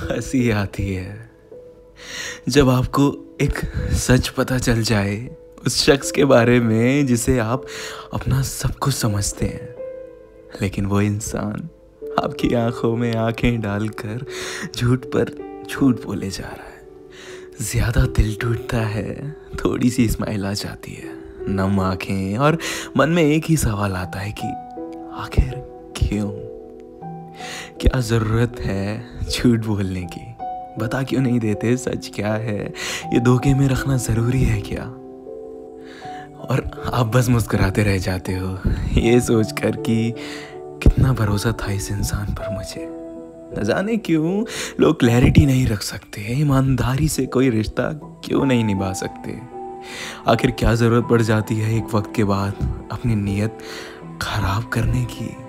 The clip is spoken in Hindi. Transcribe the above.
हँसी आती है। जब आपको एक सच पता चल जाए उस शख्स के बारे में, जिसे आप अपना सब कुछ समझते हैं, लेकिन वो इंसान आपकी आँखों में आँखें डालकर झूठ पर झूठ बोले जा रहा है। ज़्यादा दिल टूटता है, थोड़ी सी स्माइल आ जाती है, नम आँखें और मन में एक ही सवाल आता है कि आखिर क्यों? क्या ज़रूरत है झूठ बोलने की। बता क्यों नहीं देते? सच क्या है? ये धोखे में रखना ज़रूरी है क्या? और आप बस मुस्कुराते रह जाते हो। ये सोचकर कि कितना भरोसा था इस इंसान पर मुझे। न जाने क्यों, लोग क्लैरिटी नहीं रख सकते। ईमानदारी से कोई रिश्ता क्यों नहीं निभा सकते? आखिर क्या ज़रूरत पड़ जाती है एक वक्त के बाद अपनी नीयत खराब करने की?